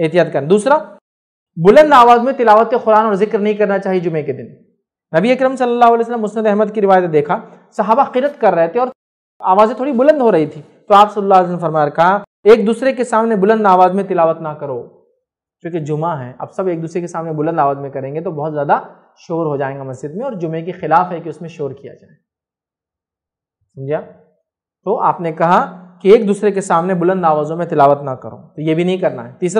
एहतियात करना। दूसरा, बुलंद आवाज़ में तिलावत कुरान और ज़िक्र नहीं करना चाहिए जुमे के दिन। नबी अकरम सल्लल्लाहु अलैहि वसल्लम मुस्नद अहमद की रिवायत देखा, सहाबा किरत कर रहे थे और आवाज़ें थोड़ी बुलंद हो रही थी। तो आप सल्लल्लाहु अलैहि वसल्लम कहा एक दूसरे के सामने बुलंद आवाज़ में तिलावत ना करो। क्योंकि जुमा है, अब सब एक दूसरे के सामने बुलंद आवाज़ में करेंगे तो बहुत ज़्यादा शोर हो जाएगा मस्जिद में और जुमे के खिलाफ है कि उसमें शोर किया जाए। समझा? तो आपने कहा कि एक दूसरे के सामने बुलंद आवाज़ों में तिलावत ना करो। तो ये भी नहीं करना है। तीसरा